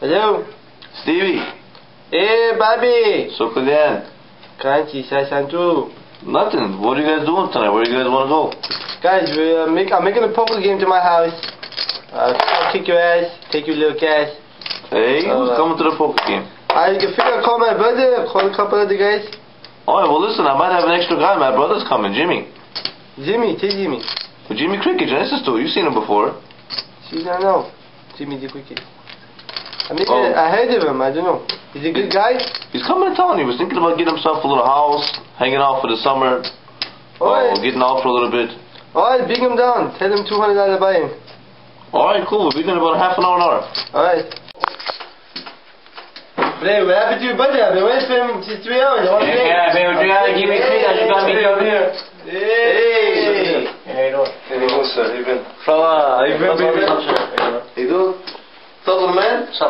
Hello? Stevie, Hey, Bobby! so again. Can't you say something? Nothing. What are you guys doing tonight? Where do you guys want to go? Guys, we, uh, make, I'm making a poker game to my house. Uh, I'll kick your ass, take your little cash. Hey, Uh, who's coming to the poker game? I can figure I'll call my brother, call a couple other guys. All right, well, listen, I might have an extra guy. My brother's coming, Jimmy. Jimmy, take Jimmy. Well, Jimmy Cricket, Genesis too. You've seen him before. See, I know. Jimmy the Quickie. I mean, Oh. I heard of him, I don't know. He's a good guy? He's coming to town. He was thinking about getting himself a little house, hanging out for the summer, oh, Alright. getting out for a little bit. Alright, bring him down. Tell him $200 buy him. All right, cool. We'll be there in about half an hour, an hour. Alright. Hey, what happened to your brother? I've been waiting for him since three hours. I want to Yeah, man, what you gotta give me three, I just gotta meet you over here. Hey! How you doing? Hey, what's up? You been? Fella, you been What's baby? up, sir? Hey, dude. What's up, little man? What's up,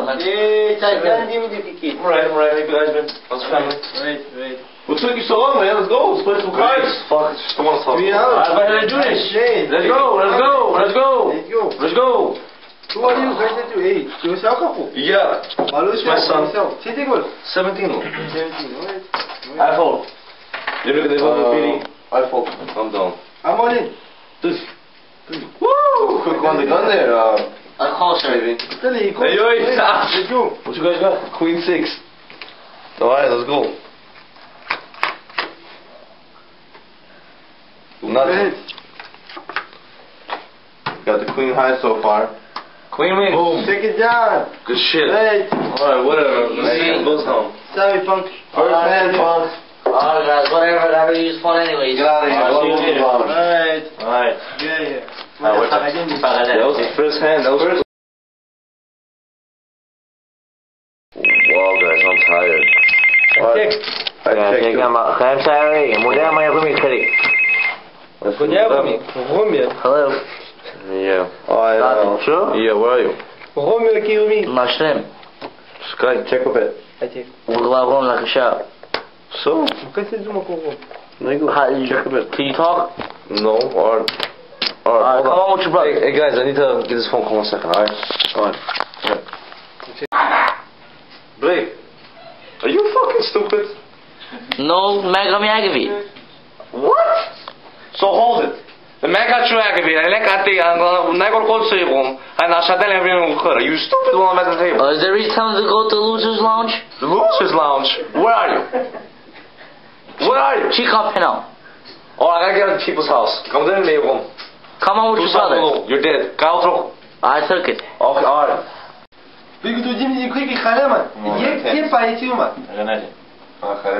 man? Hey, Taiwan, Jimmy the Quickie. I'm alright, I'm alright. How you guys been? How's the family? Right, right. What took you so long, man? Let's go. Let's play some cards. Fuck, just don't want to talk. Three hours. Alright, let's do this. Shane. Let's go, let's go, let's go. Let's go. Let's go. Who are you? Guys, that you? Hey, you was alcohol. Yeah. Malu, my son. C'est tes goals. 17. 17, alright. I fold. You look at the Uh, meeting. I fold. I'm down. I'm on in. Woo! Quick on the gun there. Uh, Course, sir. Tell you, yo, hey. Let's go. what you guys got? Queen six. Alright, let's go. Nothing. Got the queen high so far. Queen wins. Boom. Take it down. Good shit. Right. Alright, whatever. What goes down. Sorry, punk. First man, punk. Alright, guys, whatever, whatever you just fun anyways. Get out of here. Alright, Go see you to the later. lounge. Alright. Alright. Yeah, yeah. Alright, what's up? I didn't- Fuck That was the first hand. That was first. Wow, guys, I'm tired. Check. I checked it. חייב שערי, מודה מה יכולים להתחיל. Romeo. Hello. Yeah. Alright, Nothing. uh, Sure? Yeah, where are you? Romeo Kirumi. משלם. Sky, check up it. I check. ולעבור לקשר. So? Pourquoi c'est du mon courant? Check up it. Can you talk? No, or. Or, Alright, come on with your brother. Hey, hey, guys, I need to get this phone call one second, alright? Alright. Blake, are you fucking stupid? No, mega me aggravated. What? So hold it. The Mega Chuagavi, I like at the Nagor Kotsibum, and I shut down everyone. With Are you stupid one at the table. Uh, is there reason time to go to the Losers Lounge? The Losers Lounge. Where are you? Where are you? Chica Pino. Oh, I gotta get out of people's house. Come to me, room. Come on with your brother. No, you're dead. Ah, go out. I took it. Okay, alright. بگو تو جیم دیگه که خاله من یک تیه پایی تیو من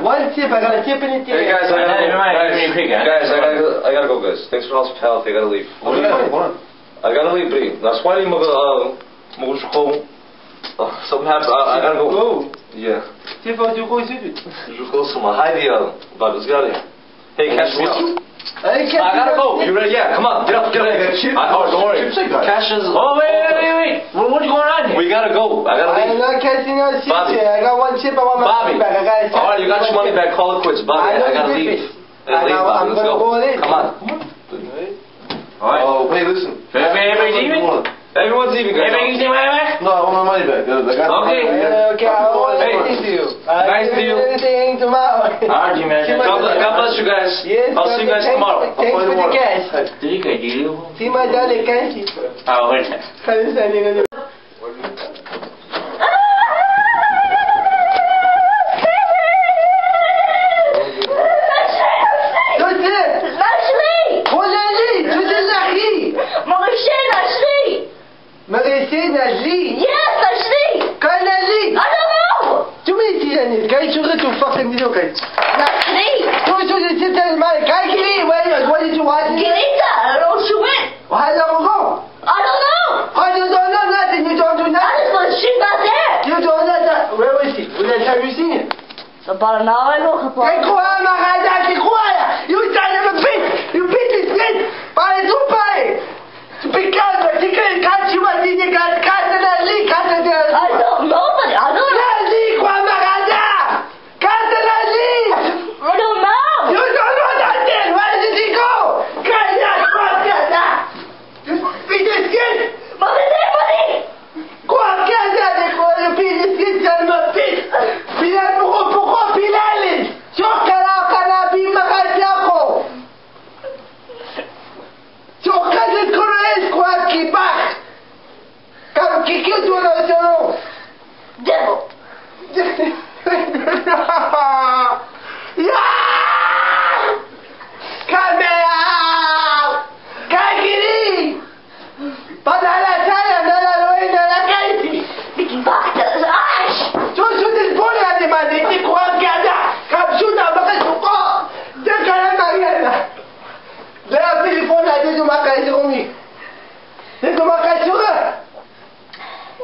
One tip, I got a tip in it. Hey guys, I gotta, guys, guys, I gotta, go, guys. Thanks for hospitality. I gotta leave. What are you doing? I gotta leave, Bree. That's why I'm gonna, I'm gonna go. Something happened. I, I gotta go. Go. Yeah. Tip out your boys, you do. You go somewhere. Hi, the other. But it's got it. Hey, catch me up. Ай, I gotta go. You ready? Yeah, come on. Get up, get up. I, oh, don't worry. Cash is. Oh, wait, wait, wait, wait. What, what's going on here? We gotta go. I gotta leave. I'm not catching no shit Bobby. I got one chip, I want my Bobby. money back. I got a All right, you got your money back. Call it quits, Bobby. I know I gotta the leave. difference. Let's I leave, know, Bobby. I'm Let's gonna go. go in. Come on. Oh, hey, listen. Wait, wait, wait, leaving? Everyone's leaving, Hey, guys. man, you say my back? No, I want my money back. I got Okay. Yeah, okay, I want Hey. anything to you. Nice to you. Anything tomorrow. Alright, you man. God bless, God bless you guys. Yes, I'll see you guys thanks- tomorrow. Thanks for the cash. Did you get you? See my darling cash. Oh, wait. Kan retournes fucking dis okay. Tu me dis, c'est tellement... Quand il est, ouais, what did you want? Girita, I don't know shoot it! How long ago? I don't know! You don't know nothing, you don't do I just want to shoot out there! You don't know that. Where was he? Have you seen him? So about an hour ago, couple C'est quoi, Marada? C'est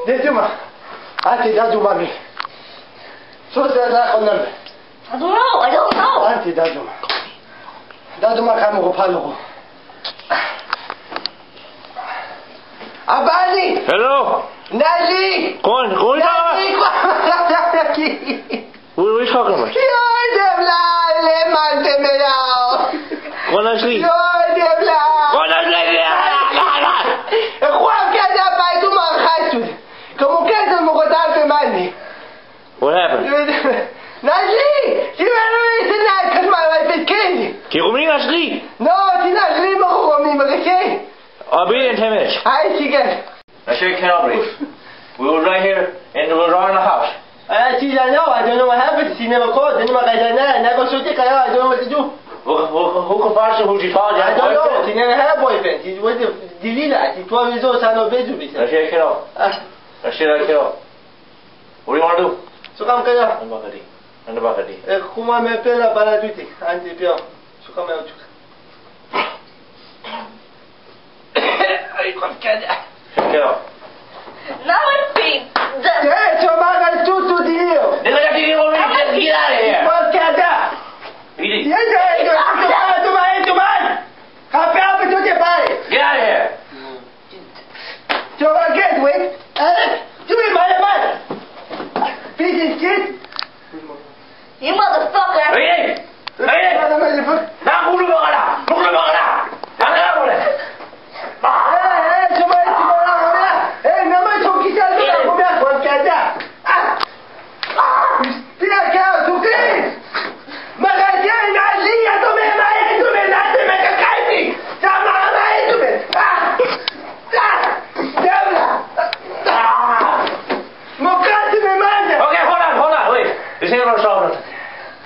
Anti daduma mi. So sa sa ko nan. I don't know. I don't know. Anti daduma. Daduma ka mo ko palo ko. Abani! Hello. Nazi! Go on. Go on. Nazi! What are we talking about? Yo de ko mi magase. I'll be there in 10 minutes. Ay, sige. I sure cannot breathe. We were right here and we were around the house. Uh, she said, no, I don't know what happened. She never called. Then my guy said, nah, never shoot it. I don't know what to do. Who, who, who can pass who she called? I don't know. She never had a boyfriend. She was a Delila. She's 12 years old, son of a bitch. I sure cannot. Ah, I sure I cannot. What do you want to do? so kam kaya. Ano ba kadi? Ano ba kadi? Eh, kuma me pela para tuti. Anti pio. So kam eu chuka. Ay, kom kada. Sure cannot. Now it's being. The, Eh, so maga tutu dio. Nigga, that you want me to just get out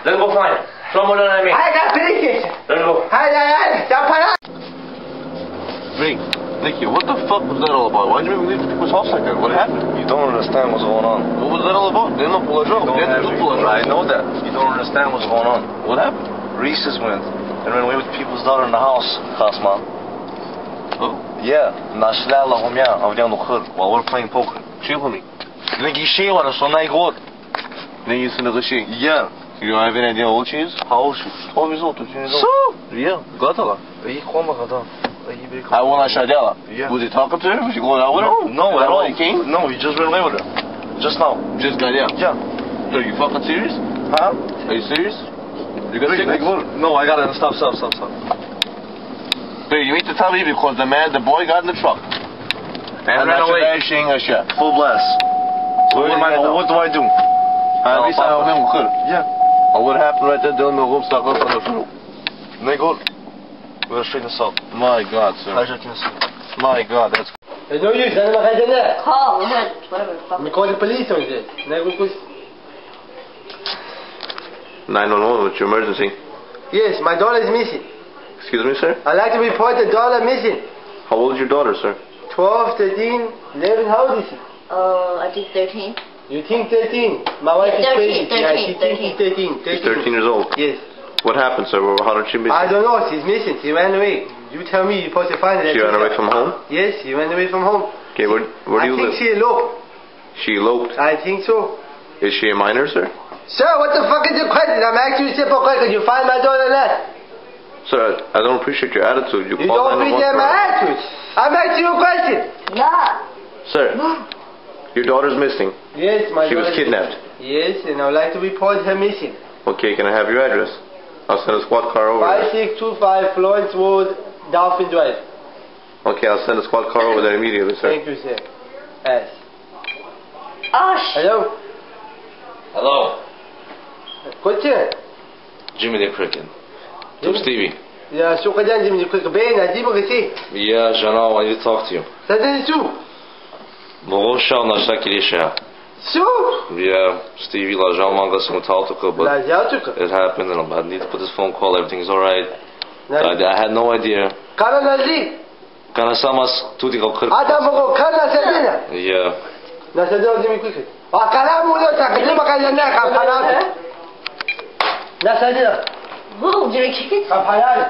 Let's go find it. Someone know what I mean. I got pretty Let's go. Hai, hai, hai, siapa nak? Rick, Nicky, what the fuck was that all about? Why'd you make me leave people's house like that? What happened? You don't understand what's going on. What was that all about? They didn't pull a drug. You They don't didn't have- pull a drug. I know that. You don't understand what's going on. What happened? Reese's went and ran away with people's daughter in the house, Kasma. Oh, Yeah, нашли Аллахумя, а в нем ухыр, while we're playing poker. chill with me. Ники шева, что на год. Then you send the shit. Yeah. You don't have any idea how old she is? How old she? 12 years old, 13 years old. So? Yeah, готова. И хома когда. I when I shot Della. Yeah. Was he talking to her? Was she going out with her? No, Is at that all. why he came? No, he just ran away with her. Just now. Just got out. Yeah. Are you fucking serious? Huh? Are you serious? You got Wait, sickness? like, what? No, I gotta stop, stop, stop, stop. Wait, you need to tell me because the man, the boy got in the truck. And ran that's away. a dashing a shot. Full blast. So Where what, did am I, he get what do I do? At least I Papa. know him good. Yeah. Or what happened right there down the room stuck up on the floor. Nego. We're straight this up. My God, sir. I just can see. My God, that's There's no use. Ano makaya na? Call. Whatever the fuck. We call the police on this. Never push. 911. What's your emergency? Yes, my daughter is missing. Excuse me, sir. I'd like to report the daughter missing. How old is your daughter, sir? 12, 13, 11, how old is she? Uh, I think 13. You think 13? My wife is 13, crazy. yeah, she 13, thinks she's 13. She's 13 years old. Yes. What happened, sir? Well, How did she miss? I don't know. She's missing. She ran away. You tell me. You're supposed to find her. She ran away from home? Yes, she ran away from home. Okay, where, where do you live? I think she eloped. She eloped. I think so. Is she a minor, sir? Sir, what the fuck is your question? I'm asking you a simple question. You find my daughter or not? Sir, I don't appreciate your attitude. You, You called don't appreciate my attitude. I'm asking you a question. Yeah. Sir, your daughter's missing. Yes, my She was kidnapped. Yes, and I would like to report her missing. Okay, can I have your address? I'll send a squad car over 5625 Florence Road, Dolphin Drive. Okay, I'll send a squad car over there immediately, sir. Thank you, sir. Yes. Ash! Hello? Hello. What's it? Jimmy the Cricket. Jimmy? Stevie. Yeah, so Jimmy the قدام جيمي كويك باين عجيبك see? Yeah, Janelle, I need to talk to you. سدني too. Мого на всякие решения. Су. Yeah, Stevie лажал манга с муталтука, but Да, зялчука. it happened and I need to put this phone call, everything's alright. I, I had no idea. Кана нази. Kana samas tudi kao kr... Ада мого кана садина. Yeah. На садил дима quick. А кана му да так дима кана на капана. На садина. Whoa, Jimmy Kids. Капана.